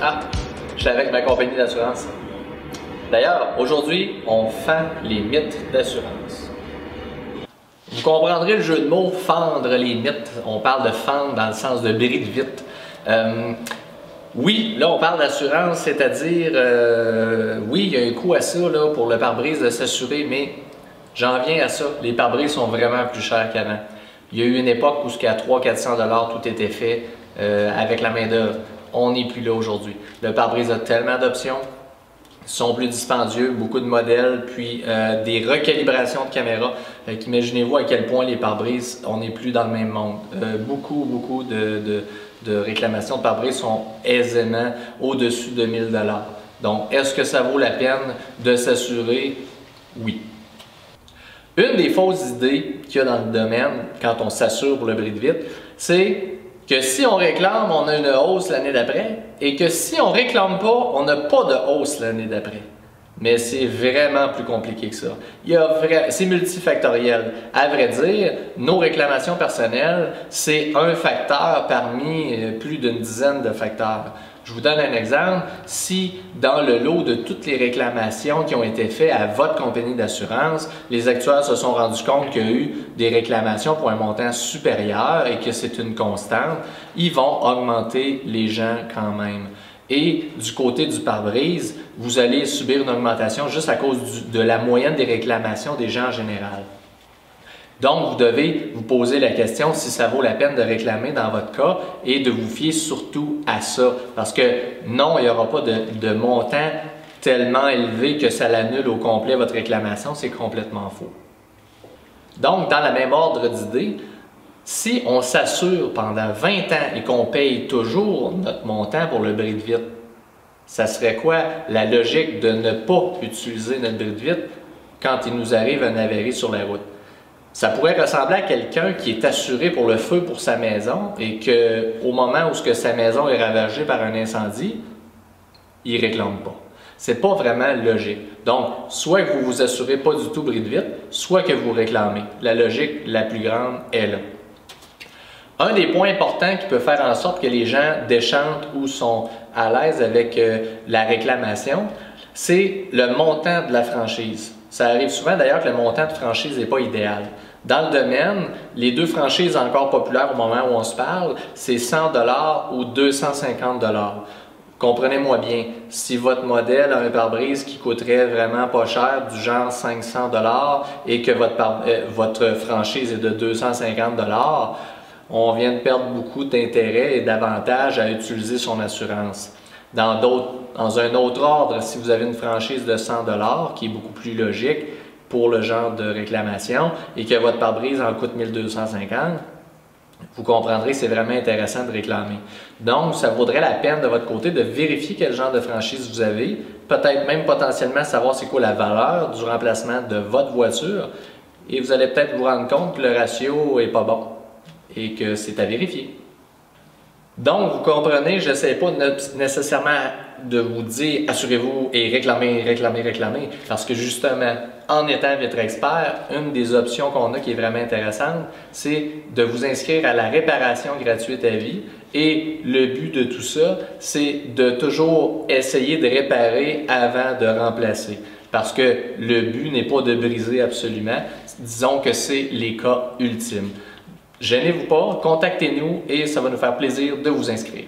Ah, je suis avec ma compagnie d'assurance. D'ailleurs, aujourd'hui, on fend les mythes d'assurance. Vous comprendrez le jeu de mots fendre les mythes. On parle de fendre dans le sens de bris de vite. Euh, oui, là on parle d'assurance, c'est-à-dire, euh, oui, il y a un coût à ça pour le pare-brise de s'assurer, mais j'en viens à ça. Les pare-brises sont vraiment plus chers qu'avant. Il y a eu une époque où, à 300-400 tout était fait euh, avec la main-d'œuvre. On n'est plus là aujourd'hui. Le pare-brise a tellement d'options, sont plus dispendieux, beaucoup de modèles, puis euh, des recalibrations de caméras. Imaginez-vous à quel point les pare-brises, on n'est plus dans le même monde. Euh, beaucoup, beaucoup de, réclamations de pare-brises sont aisément au-dessus de 1000 Donc, est-ce que ça vaut la peine de s'assurer? Oui. Une des fausses idées qu'il y a dans le domaine quand on s'assure pour le bris de vitre, c'est que si on réclame, on a une hausse l'année d'après, et que si on réclame pas, on n'a pas de hausse l'année d'après. Mais c'est vraiment plus compliqué que ça. C'est multifactoriel. À vrai dire, nos réclamations personnelles, c'est un facteur parmi euh, plus d'une dizaine de facteurs. Je vous donne un exemple. Si dans le lot de toutes les réclamations qui ont été faites à votre compagnie d'assurance, les actuaires se sont rendus compte qu'il y a eu des réclamations pour un montant supérieur et que c'est une constante, ils vont augmenter les gens quand même. Et du côté du pare-brise, vous allez subir une augmentation juste à cause de la moyenne des réclamations des gens en général. Donc, vous devez vous poser la question si ça vaut la peine de réclamer dans votre cas et de vous fier surtout à ça. Parce que non, il n'y aura pas de, montant tellement élevé que ça l'annule au complet votre réclamation, c'est complètement faux. Donc, dans le même ordre d'idée, si on s'assure pendant 20 ans et qu'on paye toujours notre montant pour le bris de vitre, ça serait quoi la logique de ne pas utiliser notre bris de vitre quand il nous arrive un avarie sur la route? Ça pourrait ressembler à quelqu'un qui est assuré pour le feu pour sa maison et qu'au moment où ce que sa maison est ravagée par un incendie, il réclame pas. C'est pas vraiment logique. Donc, soit que vous vous assurez pas du tout bris de vitre, soit que vous réclamez. La logique la plus grande est là. Un des points importants qui peut faire en sorte que les gens déchantent ou sont à l'aise avec euh, la réclamation, c'est le montant de la franchise. Ça arrive souvent d'ailleurs que le montant de franchise n'est pas idéal. Dans le domaine, les deux franchises encore populaires au moment où on se parle, c'est 100 ou 250 Comprenez-moi bien, si votre modèle a un pare-brise qui coûterait vraiment pas cher, du genre 500 et que votre, euh, franchise est de 250 on vient de perdre beaucoup d'intérêt et d'avantages à utiliser son assurance. Dans, dans un autre ordre, si vous avez une franchise de 100 qui est beaucoup plus logique, pour le genre de réclamation et que votre pare-brise en coûte 1250, vous comprendrez que c'est vraiment intéressant de réclamer. Donc, ça vaudrait la peine de votre côté de vérifier quel genre de franchise vous avez, peut-être même potentiellement savoir c'est quoi la valeur du remplacement de votre voiture et vous allez peut-être vous rendre compte que le ratio n'est pas bon et que c'est à vérifier. Donc, vous comprenez, je n'essaie pas nécessairement de vous dire assurez-vous et réclamez, réclamez, réclamez. Parce que justement, en étant votre expert, une des options qu'on a qui est vraiment intéressante, c'est de vous inscrire à la réparation gratuite à vie. Et le but de tout ça, c'est de toujours essayer de réparer avant de remplacer. Parce que le but n'est pas de briser absolument. Disons que c'est les cas ultimes. Gênez-vous pas, contactez-nous et ça va nous faire plaisir de vous inscrire.